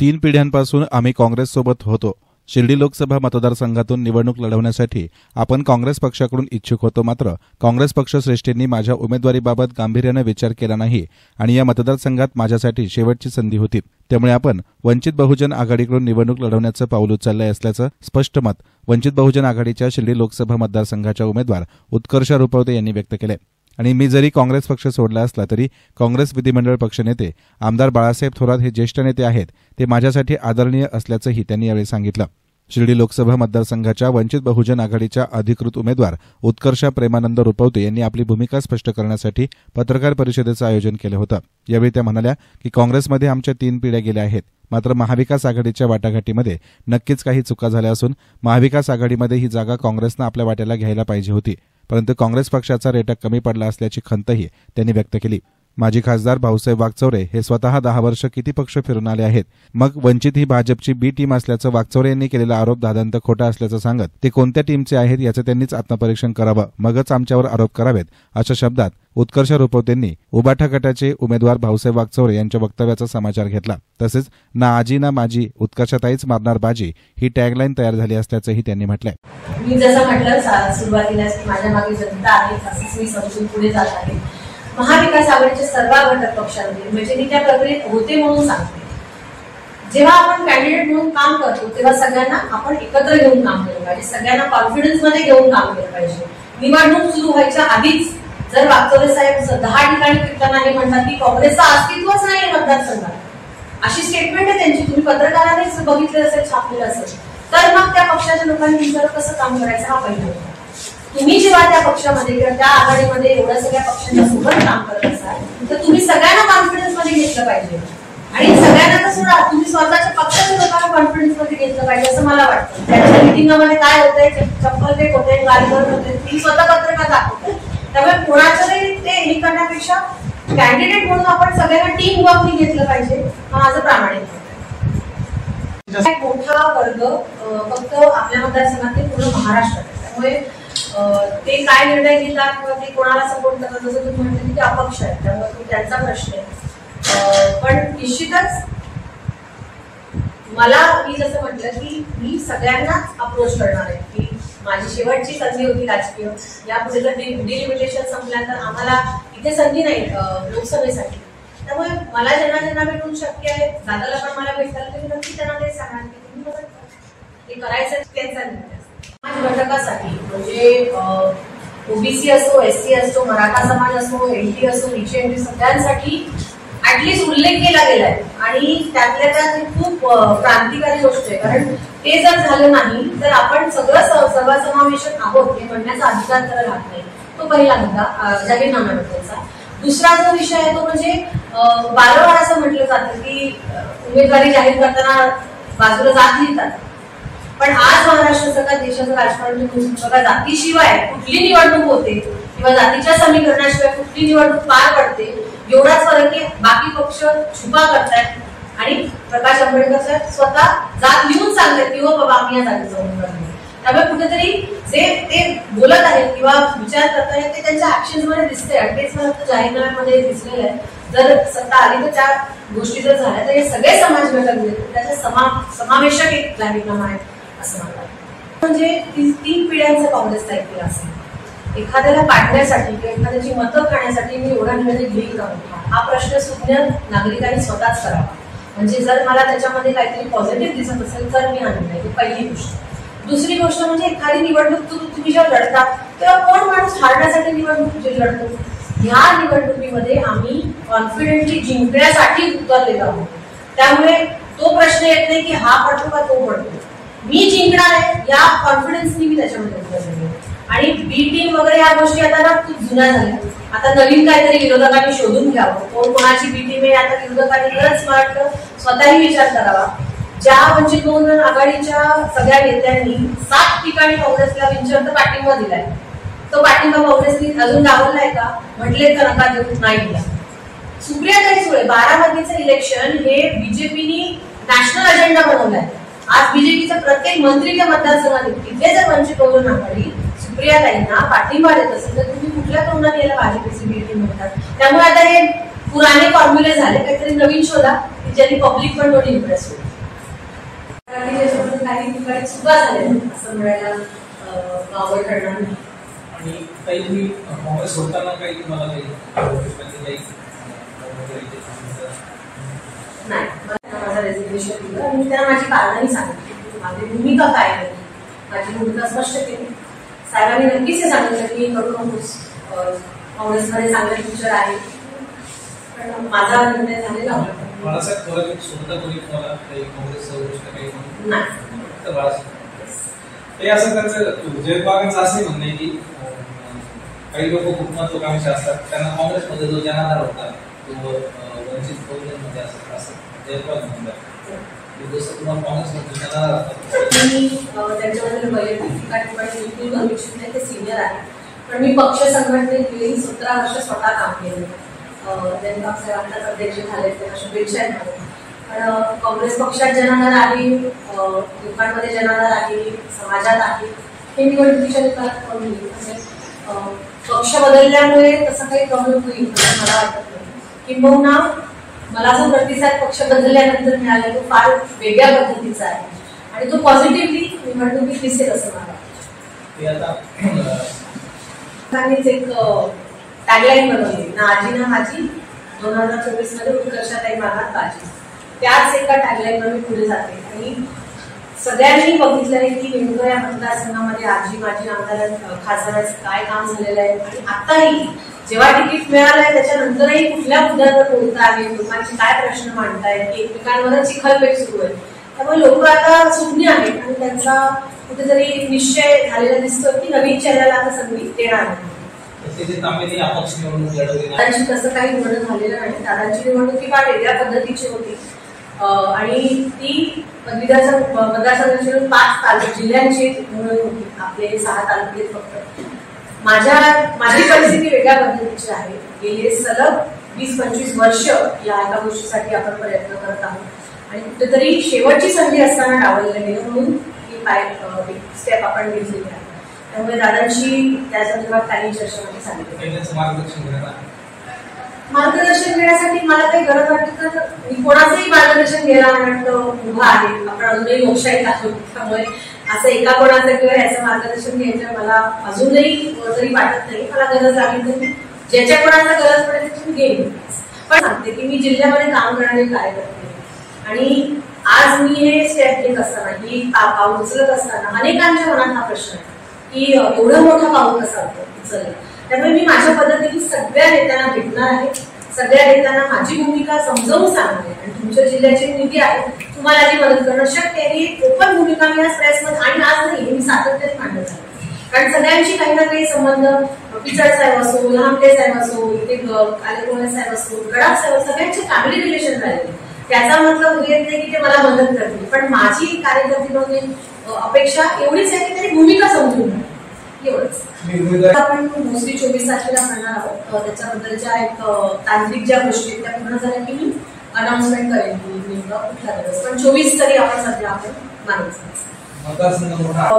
तीन पिढ्यांपासून आम्ही काँग्रेससोबत होतो. शिर्डी लोकसभा मतदारसंघातून निवडणूक लढवण्यासाठी आपण काँग्रेस पक्षाकडून इच्छुक होतो मात्र काँग्रेस पक्षश्रेष्ठींनी माझ्या उमेदवारीबाबत गांभीर्यानं विचार केला नाही आणि या मतदारसंघात माझ्यासाठी शेवटची संधी होती. त्यामुळे आपण वंचित बहुजन आघाडीकडून निवडणूक लढवण्याचं पाऊल उचललं असल्याचं स्पष्ट मत वंचित बहुजन आघाडीच्या शिर्डी लोकसभा मतदारसंघाच्या उमेदवार उत्कर्ष रुपवते यांनी व्यक्त केलंय. आणि मी जरी काँग्रेस पक्ष सोडला असला तरी काँग्रेस विधिमंडळ पक्षनेते आमदार बाळासाहेब थोरात हे ज्येष्ठ नेते आहेत ते माझ्यासाठी आदरणीय असल्याचंही त्यांनी यावेळी सांगितलं. शिर्डी लोकसभा मतदारसंघाच्या वंचित बहुजन आघाडीच्या अधिकृत उमेदवार उत्कर्ष प्रेमानंद रुपवते यांनी आपली भूमिका स्पष्ट करण्यासाठी पत्रकार परिषदेचं आयोजन केलं होतं. यावेळी त्या म्हणाल्या की काँग्रेसमध्ये आमच्या तीन पिढ्या गेल्या आहेत. मात्र महाविकास आघाडीच्या वाटाघाटीमध्ये नक्कीच काही चुका झाल्या असून महाविकास आघाडीमध्ये ही जागा काँग्रेसनं आपल्या वाट्याला घ्यायला पाहिजे होती. परंतु काँग्रेस पक्षाचा रेटा कमी पडला असल्याची खंतही त्यांनी व्यक्त केली. माजी खासदार भाऊसाहेब वागचौरे हे स्वतः दहा वर्ष किती पक्ष फिरून आले आहेत? मग वंचित ही भाजपची बी टीम असल्याचं वागचौरे यांनी केलेला आरोप दादांत खोटा असल्याचं सांगत ते कोणत्या टीमचे आहेत याचं त्यांनीच आत्मपरीक्षण करावं मगच आमच्यावर आरोप करावेत अशा शब्दात उत्कर्ष रुपवतेंनी उबाठा गटाचे उमेदवार भाऊसाहेब वागचौरे यांच्या वक्तव्याचा समाचार घेतला. तसेच ना आजी ना माझी उत्कर्षताईच मारणार बाजी ही टॅगलाईन तयार झाली असल्याचंही त्यांनी म्हटलंय. मी जसं म्हटलं सुरुवातीला माझ्या मागे जनता आहे असंच मी समजून पुढे जात आहे. महाविकास आघाडीच्या सर्व घटक पक्षांमध्ये म्हणजे मी त्या प्रक्रियेत होते म्हणून सांगते. जेव्हा आपण कॅन्डिडेट म्हणून काम करतो तेव्हा सगळ्यांना आपण एकत्र घेऊन काम केलं पाहिजे. सगळ्यांना कॉन्फिडन्समध्ये घेऊन काम केलं पाहिजे. निवडणूक सुरू व्हायच्या आधीच जर वागचौरे साहेब दहा ठिकाणी फिरताना हे म्हणतात की काँग्रेसचं अस्तित्वच नाही मतदारसंघात अशी स्टेटमेंट आहे त्यांची. तुम्ही पत्रकारांनी बघितलं असेल छापलेलं असेल. तर मग त्या पक्षाच्या लोकांनी तुमच्यावर कसं काम करायचं हा पहिला होता. तुम्ही जेव्हा त्या पक्षामध्ये किंवा त्या आघाडीमध्ये एवढ्या सगळ्या पक्षांच्या सोबत काम करत असाल तर तुम्ही सगळ्यांना कॉन्फिडन्समध्ये घेतलं पाहिजे. आणि सगळ्यांना तर सोडा तुम्ही स्वतःच्या पक्षाच्या लोकांना कॉन्फिडन्समध्ये घेतलं पाहिजे असं मला वाटतं. त्यांच्या मिटिंगमध्ये काय होतंय चप्पल फेक होते गाडीवर होते ती स्वतः पत्रकार दाखवते त्यामुळे कोणाचंही ते हे करण्यापेक्षा कॅन्डिडेट म्हणून आपण सगळ्यांना टीम वर्कनी घेतलं पाहिजे हा माझं प्रामाणिक मोठा वर्ग फक्त आपल्या मतदारसंघातील पूर्ण महाराष्ट्रात. त्यामुळे ते काय निर्णय घेतात किंवा ते कोणाला सपोर्ट करतात जसं तुम्ही म्हटलं की ते अपक्ष आहेत त्यामुळे तो त्यांचा प्रश्न आहे. पण निश्चितच मला मी जसं म्हटलं की मी सगळ्यांनाच अप्रोच करणार आहे की माझी शेवटची संधी होती राजकीय. यापुढे जर डिलिमिटेशन तर आम्हाला इथे संधी नाही लोकसभेसाठी. त्यामुळे मला ज्यांना ज्यांना भेटून शक्य आहे दादाला पण मला भेटायला तर मी नक्की त्यांना ते सांगणार की तुम्ही ते करायचं त्यांचा निर्णय. घटकासाठी. म्हणजे ओबीसी असो एस सी असो मराठा समाज असो एनटी असो बीजेएनटी सगळ्यांसाठी ऍटलीस्ट उल्लेख केला गेलाय. आणि त्यातल्या त्यात खूप क्रांतिकारी गोष्ट आहे. कारण ते जर झालं नाही तर आपण सगळं सर्वसमावेशक आहोत हे म्हणण्याचा अधिकार तर राहत नाही. तो पहिला मुद्दा अं, जाहीरनाम्याबद्दलचा दुसरा जो विषय आहे तो म्हणजे अं, वारंवार असं म्हटलं जातं की उमेदवारी जाहीर करताना बाजूला जात लिहितात पण आज महाराष्ट्रासारखा देशाचं राजकारण बघा जातीशिवाय कुठली निवडणूक होते किंवा जातीच्या समीकरणाशिवाय कुठली निवडणूक पार पडते एवढाच फरक आहे. बाकी पक्ष छुपा करतायत आणि प्रकाश आंबेडकर साहेब स्वतः जात लिहून सांगतात की हो बाबा आम्ही या जातीचा त्यामुळे कुठेतरी जे ते बोलत आहेत किंवा विचार करतायत ते त्यांच्या ऍक्शनमध्ये दिसते आणि मला जाहीरनाम्यामध्ये दिसलेलं आहे. जर सत्ता आली तर त्या गोष्टी जर झाल्या तर हे सगळे समाज घटक त्याचे समा समावेशक एक जाहीरनामा आहे. असं म्हणजे ती- तीन पिढ्यांचं काँग्रेस इतिहास असेल. एखाद्याला पाडण्यासाठी किंवा एखाद्याची मतं खाण्यासाठी मी एवढा निर्णय घेईल का? हा प्रश्न सुज्ञ नागरिकांनी स्वतःच करावा. म्हणजे जर मला त्याच्यामध्ये काहीतरी पॉझिटिव्ह दिसत असेल तर मी हा निर्णय घेईन. पहिली गोष्ट. दुसरी गोष्ट म्हणजे एखादी निवडणूक तुम्ही जेव्हा लढता तेव्हा कोण माणूस हारण्यासाठी निवडणूक जे लढतो? ह्या निवडणुकीमध्ये आम्ही कॉन्फिडेंटली जिंकण्यासाठी उतरलेलो आहोत. त्यामुळे तो प्रश्न येत नाही की हा पडतो का तो पडतो मी जिंकणार आहे या कॉन्फिडन्सनी मी त्याच्यामध्ये आणि बी टीम वगैरे या गोष्टी आता ना खूप जुन्या झाल्या. आता नवीन काहीतरी विरोधकांनी शोधून घ्यावं. कोण कोणाची बी टीम आहे आता विरोधकांनी खरंच मला वाटतं स्वतःही विचार करावा. ज्या वंचित बहुजन आघाडीच्या सगळ्या नेत्यांनी सात ठिकाणी काँग्रेसला बिनशर्त पाठिंबा दिलाय. तो पाठिंबा काँग्रेसनी अजून दाखवलाय का? म्हटले तर नका देऊ नाही दिला. सुप्रियाताई सुळे बारामतीचं इलेक्शन हे बीजेपीनी नॅशनल अजेंडा बनवलाय. आज बीजेपीचा प्रत्येक मंत्री त्या मतदारसंघात तिथे जर वंचित बहुजन आघाडी सुप्रियाताईंना पाठिंबा देत असेल तर तुम्ही कुठल्या तोंडाने याला भाजपचे बीजेपी म्हणतात त्यामुळे आता हे पुराने फॉर्म्युले झाले काहीतरी नवीन शोधा की ज्यांनी पब्लिक पण थोडी इम्प्रेस होईल काही ठिकाणी चुका झाल्या असं म्हणायला अं, वावग नाही आणि काही तुम्ही काँग्रेस सोडताना काही तुम्हाला काही काही नाही रेझिग्नेशन दिलं आणि त्यांना माझी कारणाही सांगितली. माझी भूमिका काय आहे? माझी भूमिका स्पष्ट केली. साहेबांनी नक्कीच हे सांगितलं की करू नकोस काँग्रेसमध्ये चांगलं फ्युचर आहे. पण माझा निर्णय झालेला होता. बाळासाहेब थोरात सोडता कोणी तुम्हाला काही गोष्ट नाही. बाळासाहेब असं त्यांचं म्हणणं आहे की काही लोक खूप महत्वाकांक्षी असतात. त्यांना काँग्रेसमध्ये जो जनाधार होता तो वंचित मी त्यांच्याबद्दल वैयक्तिक एका ठिकाणी बिलकुल करू इच्छित नाही ते सिनियर आहे पण मी पक्ष संघटनेत गेली सतरा वर्ष स्वतः काम केलं. त्यांनी आत्ताच अध्यक्ष झाले त्यांना शुभेच्छा आहेत पण काँग्रेस पक्षात जनाधार आहे लोकांमध्ये जनाधार आहे समाजात आहे. हे निवडणुकीच्या निकालात कमी म्हणजे पक्ष बदलल्यामुळे तसं काही कमी होईल मला वाटत नाही. किंबहुना मला जो प्रतिसाद पक्ष बदलल्यानंतर मिळाला तो फार वेगळ्या पद्धतीचा आहे. आणि तो पॉझिटिव्हली निवडणुकीत दिसेल असं मला त्यांनीच एक टॅगलाईन बनवली. ना आजी ना माझी दोन हजार चोवीसमध्ये उत्कर्षाताई मागात बाजी. त्याच एका टॅगलाईनवर मी पुढे जाते. आणि सगळ्यांनी बघितलं आहे की नेमकं या मतदारसंघामध्ये आजी माझी आमदार खासदाराचं काय काम झालेलं आहे. आणि आताही जेव्हा तिकीट मिळालंय त्याच्यानंतरही कुठल्या मुद्द्यावर बोलता आहे लोकांचे काय प्रश्न मांडतायत? की एकमेकांवरच चिखलपेट सुरू आहे. त्यामुळे लोक आता सुज्ञ आहेत आणि त्यांचा कुठेतरी निश्चय झालेला दिसतो की नवीन चेहऱ्याला आता संधी देणार दादांची तसं काही निवडणूक झालेलं नाही. दादांची निवडणूक ही फार वेगळ्या पद्धतीची होती. आणि ती विधानसभा मतदारसंघाची पाच तालुके जिल्ह्यांची निवडणूक होती. आपले सहा तालुके आहेत फक्त. माझ्या माझी परिस्थिती वेगळ्या पद्धतीची आहे. गेले सलग वीस पंचवीस वर्ष या एका गोष्टीसाठी आपण प्रयत्न करत आहोत. आणि कुठेतरी शेवटची संधी असताना डावललं गेलं म्हणून ही पाय स्टेप आपण घेतलेली आहे. त्यामुळे दादांची त्या संदर्भात काही चर्चेमध्ये सांगितलं मार्गदर्शन घेण्यासाठी मला काही गरज वाटते तर मी कोणाचंही मार्गदर्शन घ्यायला वाटतं उभा आहे. आपण अजूनही लोकशाहीत आहोत. त्यामुळे असं एका कोणाचं किंवा याचं मार्गदर्शन घ्यायचं मला अजूनही तरी वाटत नाही. मला गरज आली तर ज्याच्या कोणाला गरज पडेल त्याची मी घेईन पण सांगते की मी जिल्ह्यामध्ये काम करणारे कार्यकर्ते. आहे. आणि आज मी हे स्टेप घेत असताना ही पा- पाऊल उचलत असताना अनेकांच्या मनात हा प्रश्न आहे की एवढं मोठं पाऊल कसा होतो उचलला? त्यामुळे मी माझ्या पद्धतीने सगळ्या नेत्यांना भेटणार आहे. सगळ्या नेत्यांना माझी भूमिका समजावून सांगते. आणि तुमच्या जिल्ह्याची मुलगी आहे तुम्हाला जी मदत करणं शक्य आहे ही ओपन भूमिका मी आज प्रेसमध्ये आणि आज नाही हे मी सातत्याने मांडत आहे. कारण सगळ्यांशी काही ना काही संबंध पिचड साहेब असो लहानटे साहेब असो इथे कालेकोळे साहेब असो गडाख साहेब सगळ्यांचे फॅमिली रिलेशन झाले. त्याचा मतलब येत नाही की ते मला मदत करतील. पण माझी कार्यकर्ती म्हणून अपेक्षा एवढीच आहे की त्यांनी भूमिका समजून घ्या. एवढंच. आपण मोस्टली चोवीस तारखेला करणार आहोत. त्याच्याबद्दलच्या एक तांत्रिक ज्या गोष्टी आहेत त्या पूर्ण झाल्या की मी अनाउन्समेंट करेन की नेमकं कुठला दिवस. पण चोवीस तरी आपण सध्या आपण मानायचं मतदारसंघ अ,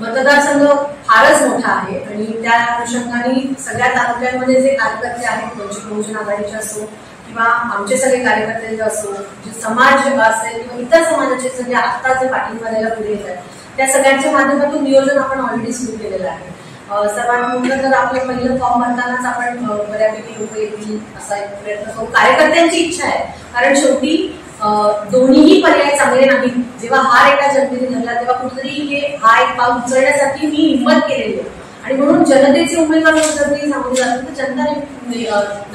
मतदारसंघ फारच मोठा आहे आणि त्या अनुषंगाने सगळ्या तालुक्यांमध्ये जे कार्यकर्ते आहेत वंचित बहुजन आघाडीचे असो किंवा आमचे सगळे कार्यकर्ते जे असो जे समाज असेल किंवा इतर समाजाचे सगळे आता जे पाठिंबा द्यायला पुढे येत आहेत त्या सगळ्यांच्या माध्यमातून नियोजन आपण ऑलरेडी सुरू केलेलं आहे. सर्वांना म्हटलं तर आपलं पहिलं फॉर्म भरतानाच आपण बऱ्यापैकी लोक येतील असा एक प्रयत्न करू. कार्यकर्त्यांची इच्छा आहे. कारण शेवटी दोन्हीही पर्याय चांगले नाहीत. जेव्हा हा एका जनतेने धरला तेव्हा कुठेतरी हे हा एक पाऊल उचलण्यासाठी मी हिंमत केलेली आहे. आणि म्हणून जनतेचे उमेदवार सांगून जातात तर जनता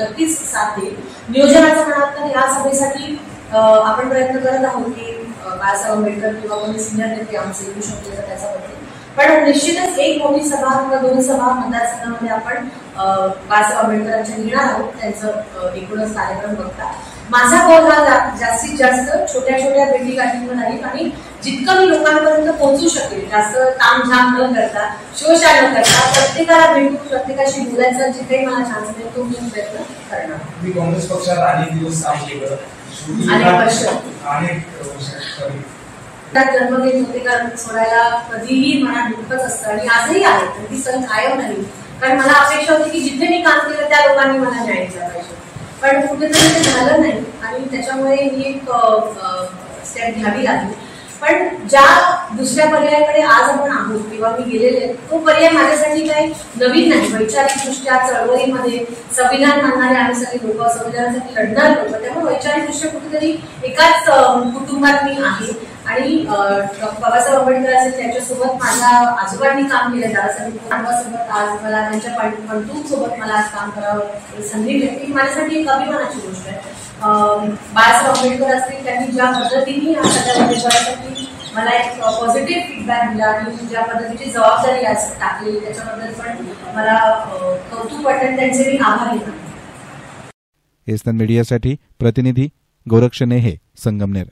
नक्कीच साथ देईल. नियोजनाचं म्हणाल तर या सभेसाठी आपण प्रयत्न करत आहोत की बाळासाहेब आंबेडकर किंवा कोणी सिनियर नेते आमचे येऊ शकतो तर त्याच्याबद्दल पण निश्चितच एक मोठी सभा किंवा दोन सभा मतदारसंघामध्ये आपण बाळासाहेब आंबेडकरांच्या घेणार आहोत. त्यांचं एकूणच कार्यक्रम बघता. माझा कौल हा जास्तीत जास्त छोट्या छोट्या भेटी गाठींवर राहील आणि जितकं मी लोकांपर्यंत पोहोचू शकेल जास्त तामझाम न करता शोषा न करता प्रत्येकाला भेटून प्रत्येकाशी बोलायचा जिथे मला चान्स मिळेल तो मी प्रयत्न करणार. मी काँग्रेस पक्षात अनेक दिवस काम केलं. अनेक वर्ष. अनेक त्यात जन्म घेत होते कारण सोडायला कधीही मनात दुःखच असतं आणि आजही आहे तर ती सण कायम नाही कारण मला अपेक्षा होती की जिथे मी काम केलं त्या लोकांनी मला न्याय दिला पाहिजे. पण कुठेतरी ते झालं नाही आणि त्याच्यामुळे ही एक स्टेप घ्यावी लागली. पण ज्या दुसऱ्या पर्यायाकडे आज आपण आहोत किंवा मी गेलेले तो पर्याय माझ्यासाठी काही नवीन नाही. वैचारिकदृष्ट्या चळवळीमध्ये संविधान मानणारे आम्ही सगळे लोक संविधानासाठी लढणार लोक त्यामुळे वैचारिकदृष्ट्या कुठेतरी एकाच कुटुंबात मी आहे. आणि डॉक्टर बाबासाहेब आंबेडकर असेल त्यांच्यासोबत माझ्या आजोबांनी काम केलं दादासाहेब कुटुंबासोबत आज मला त्यांच्या पंतूक सोबत मला आज काम करावं संधी मिळते. ही माझ्यासाठी एक अभिमानाची गोष्ट आहे. बाळासाहेब आंबेडकर असतील त्यांनी ज्या पद्धतीने या सगळ्या उमेदवारासाठी मला एक पॉझिटिव्ह फीडबॅक दिला आणि ज्या पद्धतीची जबाबदारी आज टाकली त्याच्याबद्दल पण मला कौतुक वाटेल त्यांचे मी आभारी आहे. एसन मीडियासाठी प्रतिनिधी गोरक्ष नेहे संगमनेर.